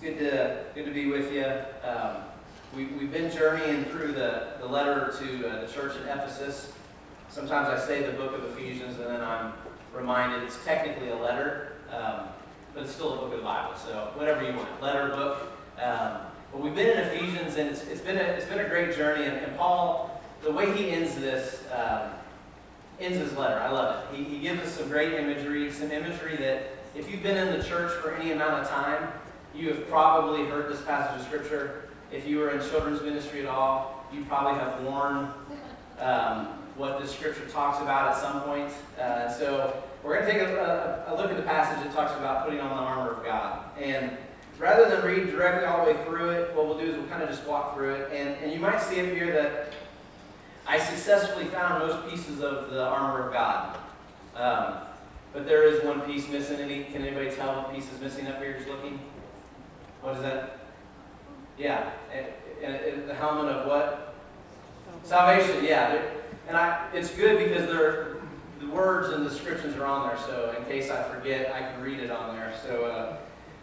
good to good to be with you. Um, we, we've been journeying through the, the letter to uh, the church in Ephesus. Sometimes I say the book of Ephesians, and then I'm reminded it's technically a letter, um, but it's still a book of the Bible. So whatever you want, letter, book. Um, but we've been in Ephesians, and it's, it's been a it's been a great journey. And, and Paul, the way he ends this. Um, ends his letter. I love it. He, he gives us some great imagery, some imagery that if you've been in the church for any amount of time, you have probably heard this passage of Scripture. If you were in children's ministry at all, you probably have worn um, what this Scripture talks about at some point. Uh, so we're going to take a, a, a, look at the passage that talks about putting on the armor of God. And rather than read directly all the way through it, what we'll do is we'll kind of just walk through it. And, and you might see up here that I successfully found most pieces of the armor of God. Um, but there is one piece missing. Can anybody tell what piece is missing up here just looking? What is that? Yeah. And, the helmet of what? Salvation, Salvation yeah. And I, it's good because there, the words and the descriptions are on there, so in case I forget, I can read it on there. So uh,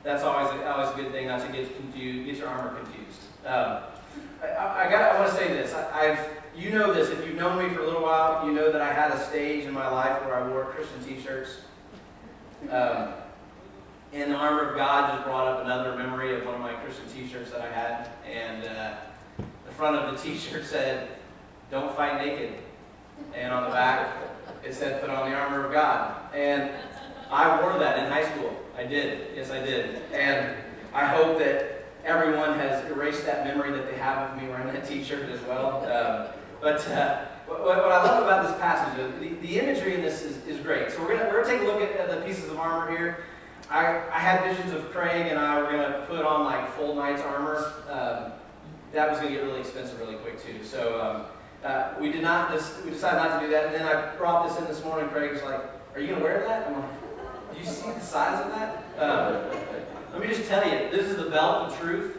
that's always a, always a good thing not to get confused, get your armor confused. Um, I, I, got. I want to say this. I, have you know this. If you've known me for a little while, you know that I had a stage in my life where I wore Christian T-shirts. Um, and the armor of God just brought up another memory of one of my Christian T-shirts that I had, and uh, the front of the T-shirt said, "Don't fight naked," and on the back it said, "Put on the armor of God." And I wore that in high school. I did. Yes, I did. And I hope that everyone has erased that memory that they have of me wearing that T-shirt as well. Um, but uh, what, what, I love about this passage, the, the imagery in this is, is great. So we're going we're gonna take a look at the pieces of armor here. I, I had visions of Craig and I were going to put on like full knight's armor. Um, that was going to get really expensive really quick too. So um, uh, we did not, we decided not to do that. And then I brought this in this morning. Craig's like, are you going to wear that? I'm like, do you see the size of that? Um, let me just tell you, this is the belt of truth.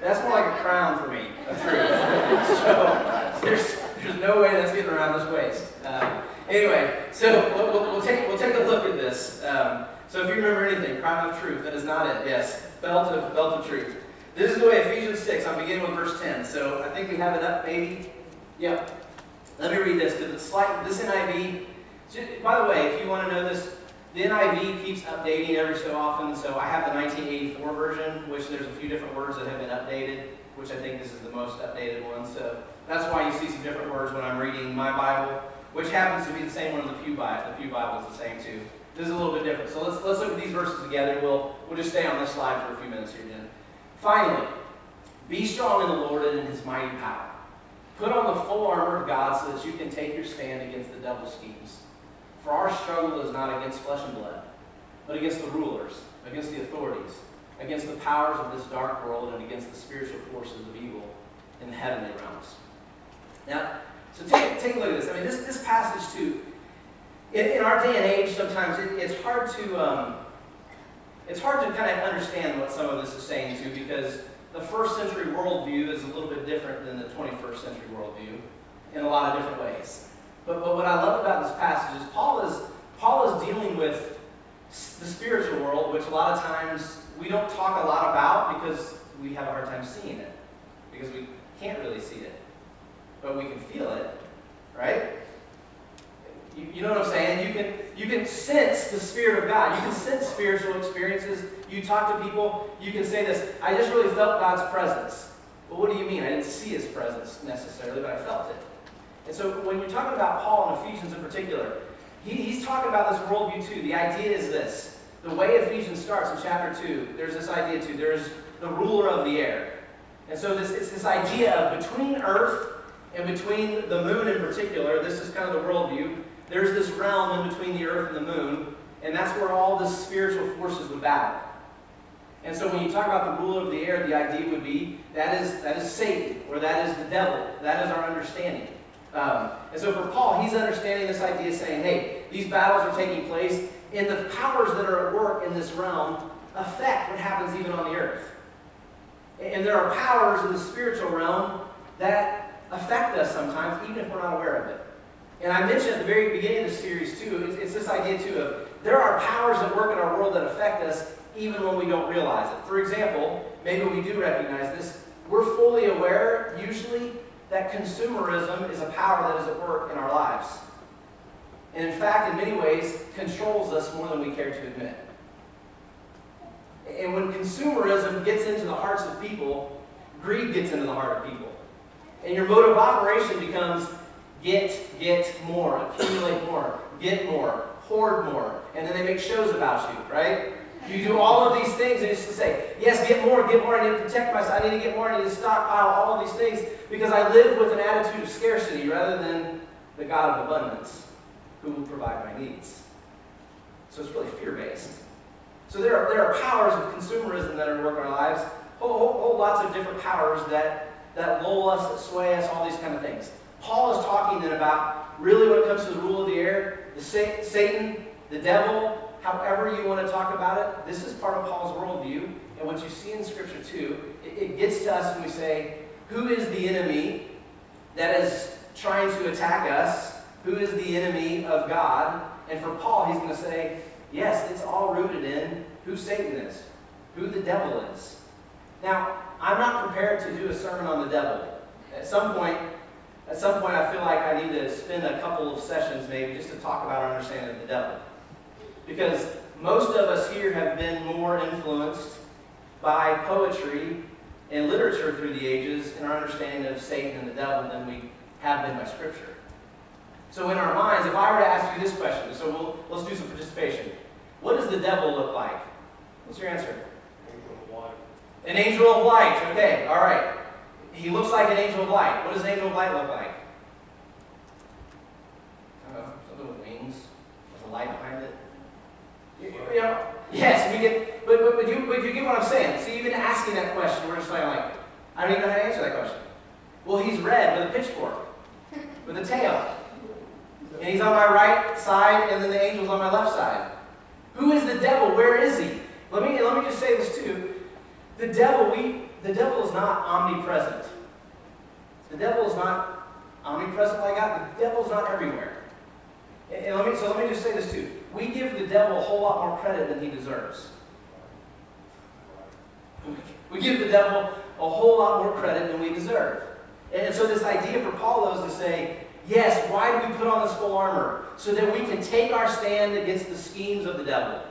That's more like a crown for me, of truth. so there's, there's no way that's getting around this waist. Uh, anyway, so we'll, we'll, we'll, take, we'll take a look at this. Um, so if you remember anything, crown of truth, that is not it. Yes, belt of, belt of truth. This is the way Ephesians 6, I'm beginning with verse 10. So I think we have it up, maybe. Yep. Let me read this because it's slight. This NIV, by the way, if you want to know this, the NIV keeps updating every so often, so I have the 1984 version, which there's a few different words that have been updated, which I think this is the most updated one. So that's why you see some different words when I'm reading my Bible, which happens to be the same one in the Pew Bible. The Pew Bible is the same too. This is a little bit different. So let's, let's look at these verses together. We'll, we'll just stay on this slide for a few minutes here, Jen. Finally, be strong in the Lord and in his mighty power. Put on the full armor of God so that you can take your stand against the devil's schemes. For our struggle is not against flesh and blood, but against the rulers, against the authorities, against the powers of this dark world, and against the spiritual forces of evil in the heavenly realms. Now, so take, take a look at this. I mean, this, this passage, too, in, in our day and age, sometimes it, it's hard to um, it's hard to kind of understand what some of this is saying, too, because the first century worldview is a little bit different than the 21st century worldview in a lot of different ways. But, but what I love about this passage is Paul is Paul is dealing with the spiritual world, which a lot of times we don't talk a lot about because we have a hard time seeing it. Because we can't really see it. But we can feel it, right? You, you, know what I'm saying? You can, you can sense the Spirit of God. You can sense spiritual experiences. You talk to people, you can say this, I just really felt God's presence. Well, what do you mean? I didn't see his presence necessarily, but I felt it. And so when you're talking about Paul and Ephesians in particular, he, he's talking about this worldview too. The idea is this. The way Ephesians starts in chapter 2, there's this idea too. There's the ruler of the air. And so this, it's this idea of between earth and between the moon in particular, this is kind of the worldview, there's this realm in between the earth and the moon, and that's where all the spiritual forces would battle. And so when you talk about the ruler of the air, the idea would be that is, that is Satan, or that is the devil. That is our understanding. Um, and so for Paul, he's understanding this idea, saying, hey, these battles are taking place, and the powers that are at work in this realm affect what happens even on the earth. And there are powers in the spiritual realm that affect us sometimes, even if we're not aware of it. And I mentioned at the very beginning of the series, too, it's, it's this idea, too, of there are powers that work in our world that affect us, even when we don't realize it. For example, maybe we do recognize this. We're fully aware, usually, that consumerism is a power that is at work in our lives. And in fact, in many ways, controls us more than we care to admit. And when consumerism gets into the hearts of people, greed gets into the heart of people. And your mode of operation becomes get, get more, accumulate more, get more, hoard more. And then they make shows about you, right? You do all of these things and you to say, yes, get more, get more, I need to protect myself, I need to get more, I need to stockpile all of these things because I live with an attitude of scarcity rather than the God of abundance who will provide my needs. So it's really fear-based. So there are, there are powers of consumerism that are at work in our lives, whole, whole, whole lots of different powers that, that lull us, that sway us, all these kind of things. Paul is talking then about really when it comes to the rule of the air, the Satan, the devil, however you want to talk about it, this is part of Paul's worldview. And what you see in Scripture too, it, it gets to us when we say, who is the enemy that is trying to attack us? Who is the enemy of God? And for Paul, he's going to say, yes, it's all rooted in who Satan is, who the devil is. Now, I'm not prepared to do a sermon on the devil. At some point, at some point, I feel like I need to spend a couple of sessions maybe just to talk about our understanding of the devil. Because most of us here have been more influenced by poetry and literature through the ages in our understanding of Satan and the devil than we have been by Scripture. So in our minds, if I were to ask you this question, so we'll, let's do some participation. What does the devil look like? What's your answer? Angel of light. An angel of light. Okay, all right. He looks like an angel of light. What does an angel of light look like? I don't know, something with wings, with a light behind it. You, you know, yes, we get, but, but, but, you, but you get what I'm saying. See, even asking that question, we're just like, I don't even know how to answer that question. Well, he's red with a pitchfork, with a tail. And he's on my right side, and then the angel's on my left side. Who is the devil? Where is he? Let me, let me just say this too. The devil, we, the devil is not omnipresent. The devil is not omnipresent like God. The devil is not everywhere. And, and let me, so let me just say this too. We give the devil a whole lot more credit than he deserves. We give the devil a whole lot more credit than we deserve. And so this idea for Paul is to say, yes, why do we put on this full armor? So that we can take our stand against the schemes of the devil.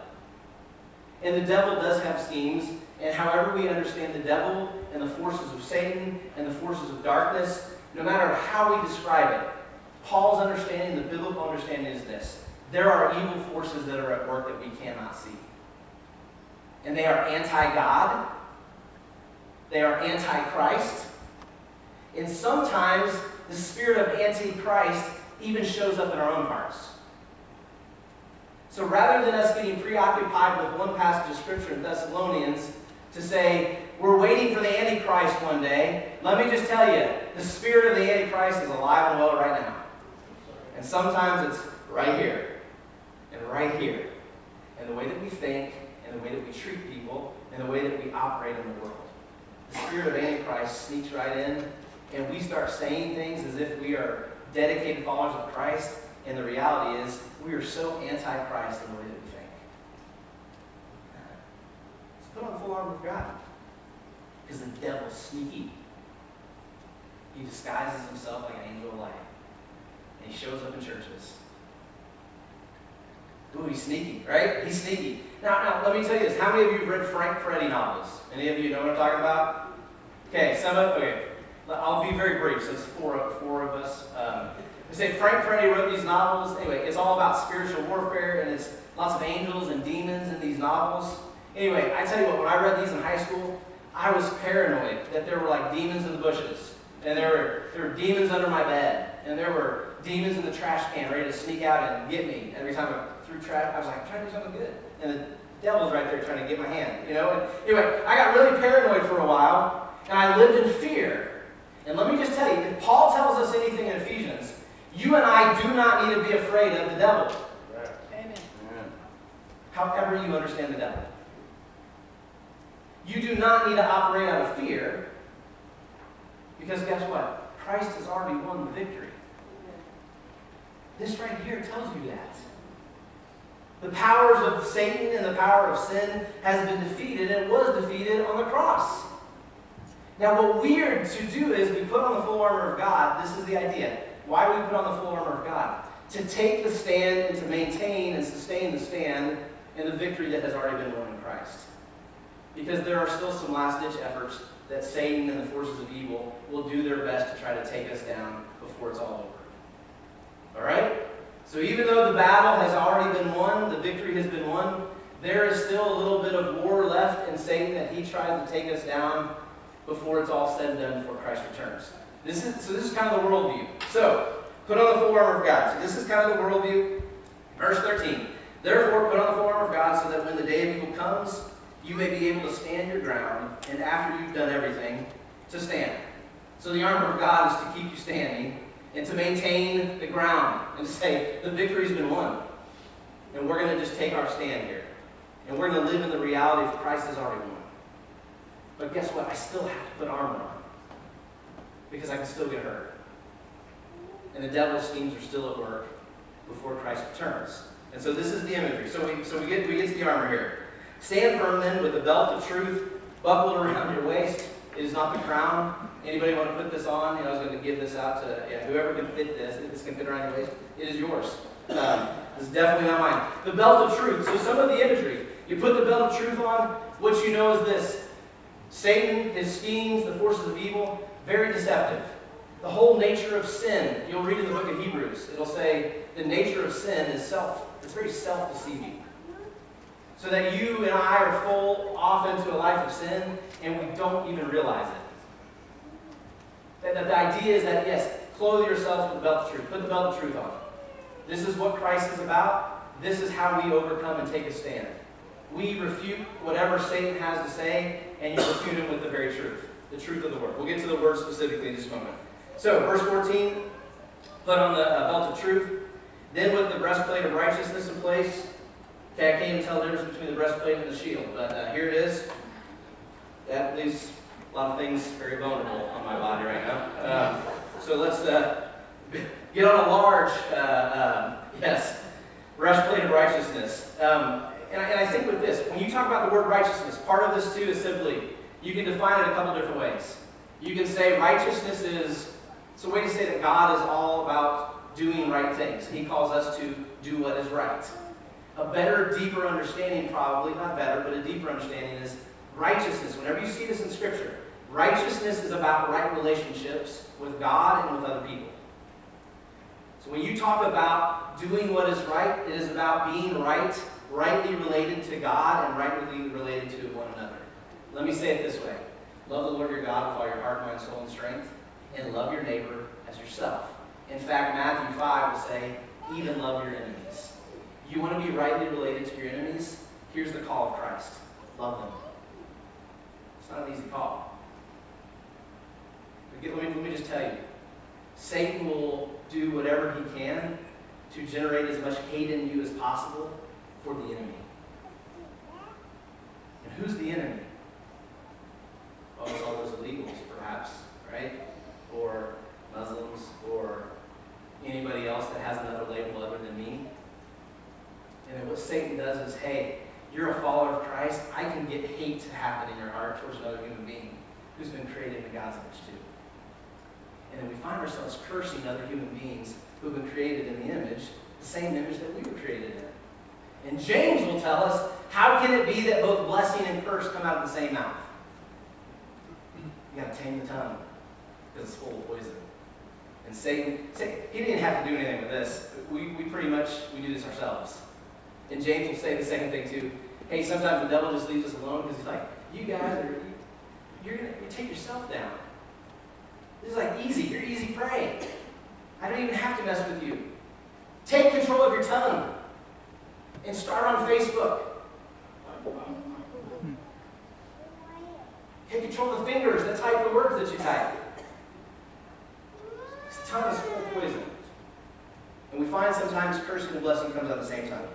And the devil does have schemes, and however we understand the devil and the forces of Satan and the forces of darkness, no matter how we describe it, Paul's understanding, the biblical understanding is this. There are evil forces that are at work that we cannot see. And they are anti-God. They are anti-Christ. And sometimes the spirit of antichrist even shows up in our own hearts. So rather than us getting preoccupied with one passage of Scripture in Thessalonians to say, we're waiting for the Antichrist one day, let me just tell you, the spirit of the Antichrist is alive and well right now. And sometimes it's right here, and right here, and the way that we think, and the way that we treat people, and the way that we operate in the world. The spirit of Antichrist sneaks right in, and we start saying things as if we are dedicated followers of Christ, and the reality is we are so anti-Christ in the way that we think. Let's put on the full armor of God. Because the devil's sneaky. He disguises himself like an angel of light. And he shows up in churches. Ooh, he's sneaky, right? He's sneaky. Now, now, let me tell you this. How many of you have read Frank Peretti novels? Any of you know what I'm talking about? Okay, some of, okay. I'll be very brief, so it's four, four of us. Um, I say Frank Peretti wrote these novels. Anyway, it's all about spiritual warfare, and it's lots of angels and demons in these novels. Anyway, I tell you what, when I read these in high school, I was paranoid that there were like demons in the bushes, and there were there were demons under my bed, and there were demons in the trash can ready to sneak out and get me every time I threw trash. I was like, I'm trying to do something good, and the devil's right there trying to get my hand, you know. And anyway, I got really paranoid for a while, and I lived in fear. And let me just tell you, if Paul tells us anything in Ephesians, you and I do not need to be afraid of the devil. Amen. However you understand the devil. You do not need to operate out of fear, because guess what? Christ has already won the victory. This right here tells you that. The powers of Satan and the power of sin has been defeated, and was defeated on the cross. Now, what we are to do is we put on the full armor of God. This is the idea. Why do we put on the full armor of God? To take the stand and to maintain and sustain the stand in the victory that has already been won in Christ. Because there are still some last ditch efforts that Satan and the forces of evil will do their best to try to take us down before it's all over. All right? So even though the battle has already been won, the victory has been won, there is still a little bit of war left in Satan that he tries to take us down before it's all said and done before Christ returns. This is so this is kind of the worldview. So put on the full armor of God. So this is kind of the worldview. Verse 13. Therefore put on the full armor of God so that when the day of evil comes, you may be able to stand your ground, and after you've done everything, to stand. So the armor of God is to keep you standing and to maintain the ground and to say, the victory's been won. And we're going to just take our stand here. And we're going to live in the reality of Christ has already won. But guess what? I still have to put armor on. Because I can still get hurt. And the devil's schemes are still at work before Christ returns. And so this is the imagery. So we, so we, get, we get to the armor here. Stand firm then with the belt of truth buckled around your waist. It is not the crown. Anybody want to put this on? You know, I was going to give this out to yeah, whoever can fit this. If this can fit around your waist, it is yours. Um, this is definitely not mine. The belt of truth. So some of the imagery. You put the belt of truth on. What you know is this. Satan, his schemes, the forces of evil, very deceptive. The whole nature of sin. You'll read in the book of Hebrews. It'll say the nature of sin is self. It's very self-deceiving. So that you and I are full off into a life of sin and we don't even realize it. That, that the idea is that, yes, clothe yourself with the belt of truth. Put the belt of truth on. This is what Christ is about. This is how we overcome and take a stand. We refute whatever Satan has to say, and you refute him with the very truth, the truth of the word. We'll get to the word specifically in just a moment. So, verse 14, put on the uh, belt of truth. Then with the breastplate of righteousness in place. Okay, I can't even tell the difference between the breastplate and the shield, but uh, here it is. That leaves a lot of things very vulnerable on my body right now. Um, so let's uh, get on a large, uh, um, yes, breastplate of righteousness. Um, and, I, and I think with this, when you talk about the word righteousness, part of this too is simply, you can define it a couple different ways. You can say righteousness is, it's a way to say that God is all about doing right things. He calls us to do what is right. A better, deeper understanding, probably, not better, but a deeper understanding is righteousness. Whenever you see this in Scripture, righteousness is about right relationships with God and with other people. So when you talk about doing what is right, it is about being right rightly related to God and rightly related to one. Let me say it this way Love the Lord your God with all your heart, mind, soul, and strength, and love your neighbor as yourself. In fact, Matthew 5 will say, even love your enemies. You want to be rightly related to your enemies? Here's the call of Christ love them. It's not an easy call. Let me, let me just tell you Satan will do whatever he can to generate as much hate in you as possible for the enemy. And who's the enemy? Well, it's all those illegals, perhaps, right? Or Muslims, or anybody else that has another label other than me. And what Satan does is, hey, you're a follower of Christ, I can get hate to happen in your heart towards another human being who's been created in God's image too. And then we find ourselves cursing other human beings who have been created in the image, the same image that we were created in. And James will tell us, how can it be that both blessing and curse come out of the same mouth? You got to tame the tongue because it's full of poison. And Satan, Satan, he didn't have to do anything with this. We, we pretty much, we do this ourselves. And James will say the same thing too. Hey, sometimes the devil just leaves us alone because he's like, you guys are, you're going to you take yourself down. This is like easy. You're easy prey. I don't even have to mess with you. Take control of your tongue and start on Facebook. Take control the fingers that type the words that you type. This tongue is full of poison. And we find sometimes cursing and blessing comes out at the same time.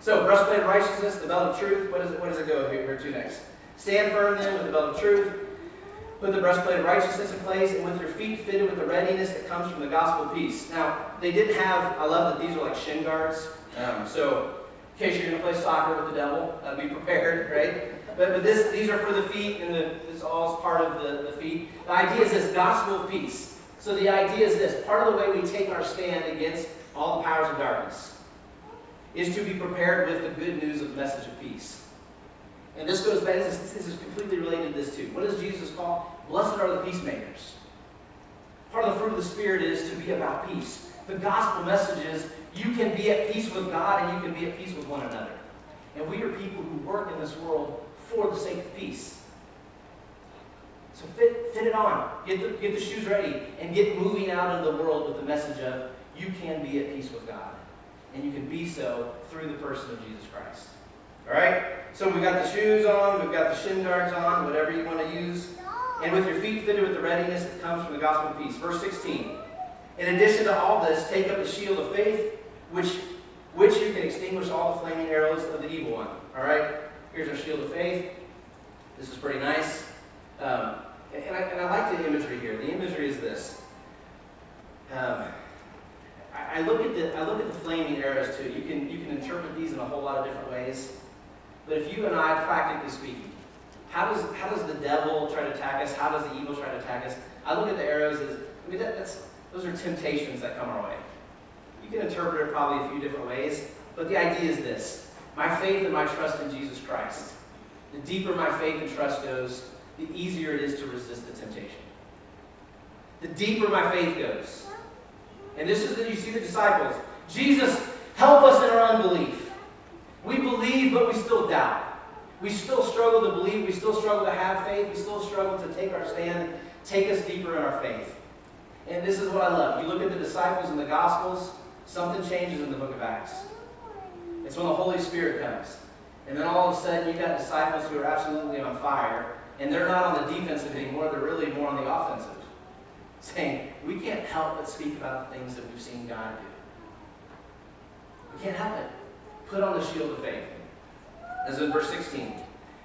So, breastplate of righteousness, the belt of truth. What, is it, what does it go here, here to next? Stand firm then with the belt of truth. Put the breastplate of righteousness in place, and with your feet fitted with the readiness that comes from the gospel of peace. Now, they did have, I love that these are like shin guards. Um, so, in case you're going to play soccer with the devil, uh, be prepared, right? But, but this, these are for the feet, and the, this all is part of the, the feet. The idea is this gospel of peace. So the idea is this part of the way we take our stand against all the powers of darkness is to be prepared with the good news of the message of peace. And this goes back, this is, this is completely related to this too. What does Jesus call? Blessed are the peacemakers. Part of the fruit of the Spirit is to be about peace. The gospel message is you can be at peace with God and you can be at peace with one another. And we are people who work in this world for the sake of peace. So fit, fit it on. Get the, get the shoes ready and get moving out into the world with the message of you can be at peace with God. And you can be so through the person of Jesus Christ. All right? So we've got the shoes on, we've got the shin guards on, whatever you want to use. And with your feet fitted with the readiness that comes from the gospel of peace. Verse 16. In addition to all this, take up the shield of faith, which, which you can extinguish all the flaming arrows of the evil one. All right? Here's our shield of faith. This is pretty nice. Um, and, I, and I like the imagery here. The imagery is this. Um, I, I look at the I look at the flaming arrows too. You can you can interpret these in a whole lot of different ways. But if you and I, practically speaking, how does how does the devil try to attack us? How does the evil try to attack us? I look at the arrows as I mean that, that's those are temptations that come our way. You can interpret it probably a few different ways, but the idea is this my faith and my trust in Jesus Christ. The deeper my faith and trust goes, the easier it is to resist the temptation. The deeper my faith goes. And this is that you see the disciples. Jesus, help us in our unbelief. We believe, but we still doubt. We still struggle to believe. We still struggle to have faith. We still struggle to take our stand, take us deeper in our faith. And this is what I love. You look at the disciples in the Gospels, something changes in the book of Acts. It's when the Holy Spirit comes. And then all of a sudden, you've got disciples who are absolutely on fire, and they're not on the defensive anymore, they're really more on the offensive. Saying, we can't help but speak about the things that we've seen God do. We can't help it. Put on the shield of faith. As in verse 16.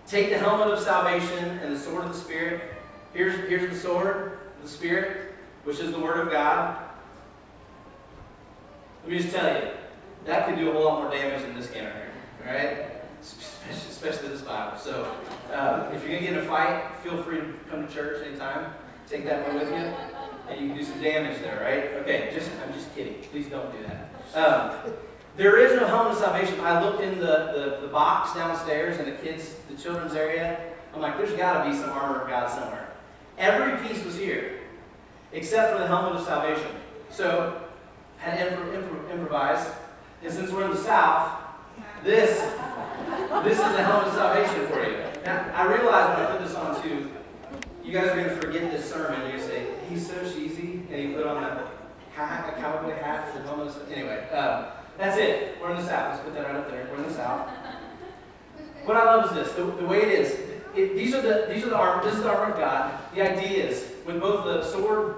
Take the helmet of salvation and the sword of the Spirit. Here's, here's the sword of the Spirit, which is the Word of God. Let me just tell you, that could do a whole lot more damage than this can here. All right? Especially, this Bible. So, uh, if you're going to get in a fight, feel free to come to church anytime. Take that one with you, and you can do some damage there, right? Okay, just I'm just kidding. Please don't do that. Um, there is no helmet of salvation. I looked in the, the, the box downstairs in the kids, the children's area. I'm like, there's got to be some armor of God somewhere. Every piece was here, except for the helmet of salvation. So, had to impro- impro- improvise. And since we're in the South, this, this is the helmet of salvation for you. Now, I realize when I put this on too, you guys are going to forget this sermon. You're going to say, he's so cheesy, and he put on a hat, a cowboy hat, the helmet of Anyway, um, that's it. We're in the South. Let's put that right up there. We're in the South. What I love is this, the, the way it is. It, these are the these are the armor. This is the armor of God. The idea is with both the sword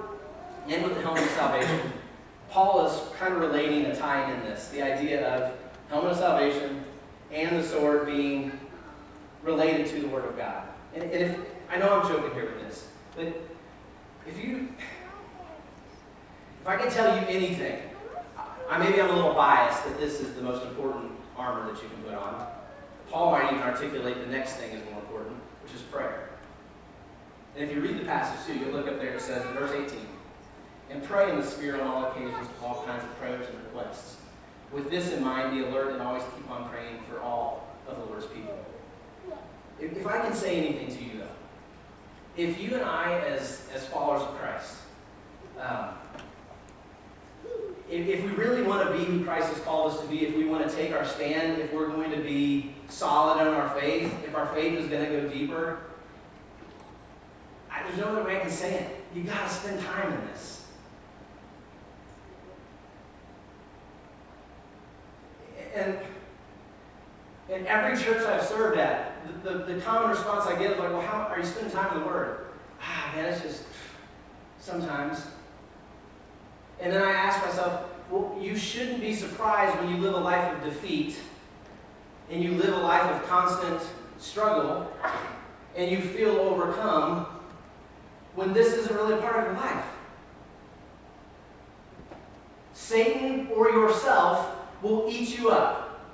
and with the helmet of salvation. Paul is kind of relating and tying in this the idea of helmet of salvation and the sword being related to the Word of God. And, and if I know I'm joking here with this, but if you if I can tell you anything, I maybe I'm a little biased that this is the most important armor that you can put on. Paul might even articulate the next thing is more important, which is prayer. And if you read the passage too, you'll look up there, it says in verse 18, and pray in the Spirit on all occasions with all kinds of prayers and requests. With this in mind, be alert and always keep on praying for all of the Lord's people. If, I can say anything to you, though, if you and I, as, as followers of Christ, um, if, if we really want to be who Christ has called us to be, if we want to take our stand, if we're going to be solid in our faith, if our faith is going to go deeper, I, there's no other way I can say it. You've got to spend time in this. And in every church I've served at, the, the, the common response I get is like, well, how are you spending time in the Word? Ah, man, it's just sometimes. And then I ask myself, well, you shouldn't be surprised when you live a life of defeat and you live a life of constant struggle and you feel overcome when this isn't really part of your life. Satan or yourself will eat you up.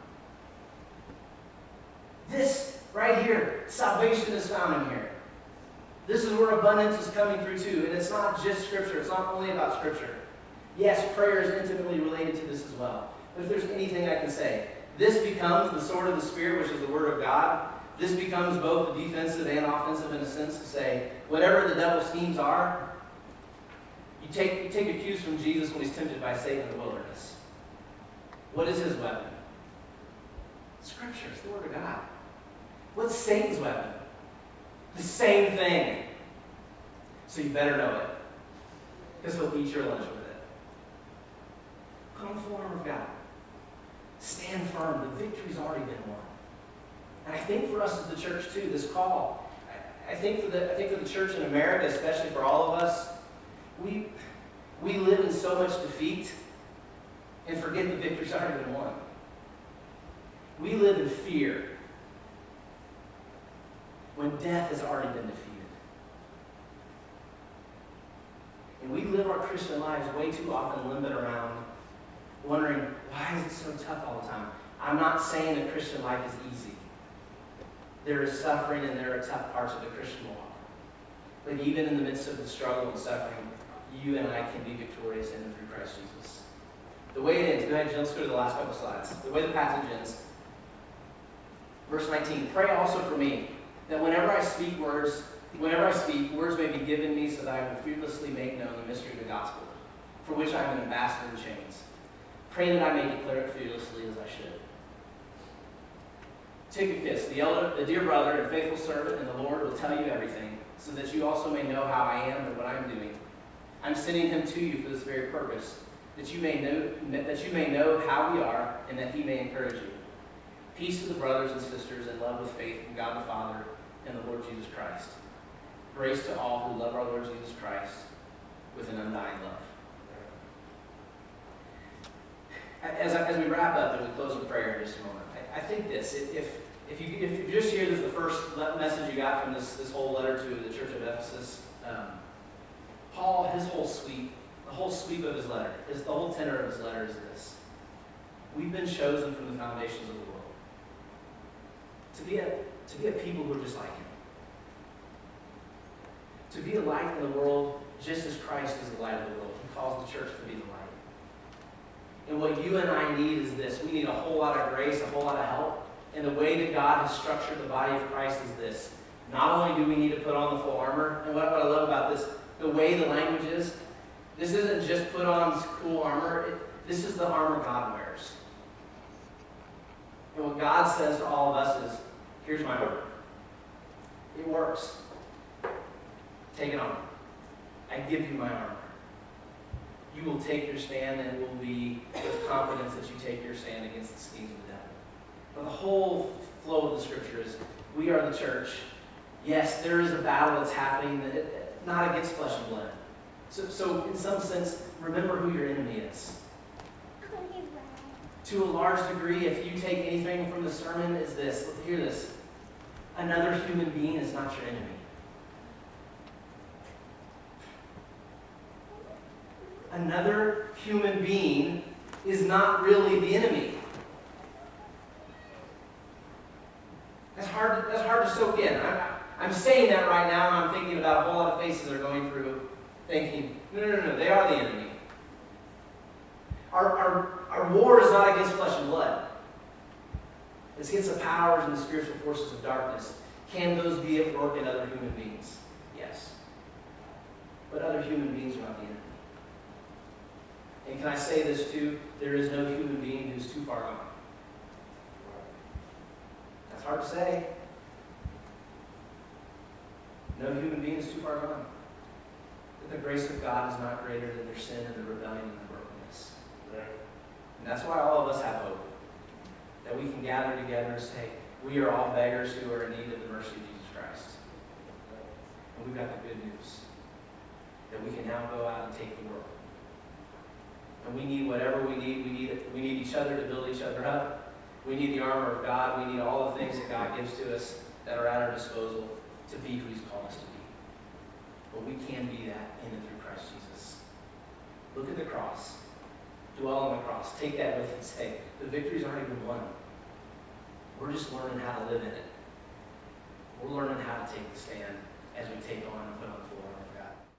This right here, salvation is found in here. This is where abundance is coming through too. And it's not just Scripture, it's not only about Scripture. Yes, prayer is intimately related to this as well. But if there's anything I can say, this becomes the sword of the Spirit, which is the Word of God. This becomes both defensive and offensive in a sense to say, whatever the devil's schemes are, you take, you take a cues from Jesus when he's tempted by Satan in the wilderness. What is his weapon? Scripture, it's the Word of God. What's Satan's weapon? The same thing. So you better know it. Because he'll eat your lunch with it. Put on the full of God. Stand firm. The victory's already been won. And I think for us as the church too, this call, I, I think for the I think for the church in America, especially for all of us, we we live in so much defeat and forget the victory's already been won. We live in fear when death has already been defeated. And we live our Christian lives way too often limping around, wondering, why is it so tough all the time? I'm not saying that Christian life is easy. There is suffering and there are tough parts of the Christian walk. But even in the midst of the struggle and suffering, you and I can be victorious in and through Christ Jesus. The way it ends, go ahead, let's go to the last couple slides. The way the passage ends, verse 19, pray also for me, that whenever I speak words, whenever I speak, words may be given me so that I will fearlessly make known the mystery of the gospel, for which I am an ambassador in chains. Pray that I may declare it fearlessly as I should. Tychicus, the elder, the dear brother and faithful servant in the Lord, will tell you everything, so that you also may know how I am and what I am doing. I'm sending him to you for this very purpose, that you may know that you may know how we are, and that he may encourage you. Peace to the brothers and sisters in love with faith in God the Father and the Lord Jesus Christ. Grace to all who love our Lord Jesus Christ with an undying love. As, as we wrap up and we close with prayer in just a moment, I, I think this, if, if, you, if you just hear this the first message you got from this, this whole letter to the church of Ephesus, um, Paul, his whole sweep, the whole sweep of his letter, his, the whole tenor of his letter is this. We've been chosen from the foundations of the world to be a, to be a people who are just like him. To be a light in the world just as Christ is the light of the world. He calls the church to be the light. And what you and I need is this. We need a whole lot of grace, a whole lot of help. And the way that God has structured the body of Christ is this. Not only do we need to put on the full armor, and what I love about this, the way the language is, this isn't just put on cool armor. It, this is the armor God wears. And what God says to all of us is, here's my armor. It works. Take it on. I give you my armor. You will take your stand and will be with confidence that you take your stand against the schemes of the devil. But the whole flow of the scripture is we are the church. Yes, there is a battle that's happening, that, not against flesh and blood. So, so, in some sense, remember who your enemy is. To a large degree, if you take anything from the sermon, is this. Hear this. Another human being is not your enemy. Another human being is not really the enemy. That's hard, that's hard to soak in. I'm, I'm saying that right now, and I'm thinking about a whole lot of faces are going through thinking, no, no, no, they are the enemy. Our, our, our war is not against flesh and blood. It's against the powers and the spiritual forces of darkness. Can those be at work in other human beings? Yes. But other human beings are not the enemy. And can I say this too? There is no human being who's too far gone. That's hard to say. No human being is too far gone. That the grace of God is not greater than their sin and the rebellion and the brokenness. And that's why all of us have hope. That we can gather together and say, we are all beggars who are in need of the mercy of Jesus Christ. And we've got the good news. That we can now go out and take the world. And we need whatever we need. We need, we need each other to build each other up. We need the armor of God. We need all the things that God gives to us that are at our disposal to be who He's called us to be. But we can be that in and through Christ Jesus. Look at the cross. Dwell on the cross. Take that with you and say, the victory's already been won. We're just learning how to live in it. We're learning how to take the stand as we take on and put on